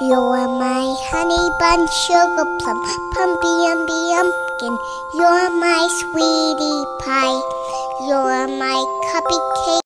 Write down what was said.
You are my honey bun, sugar plum, pumpy pumpkin. You're my sweetie pie. You're my cupcake.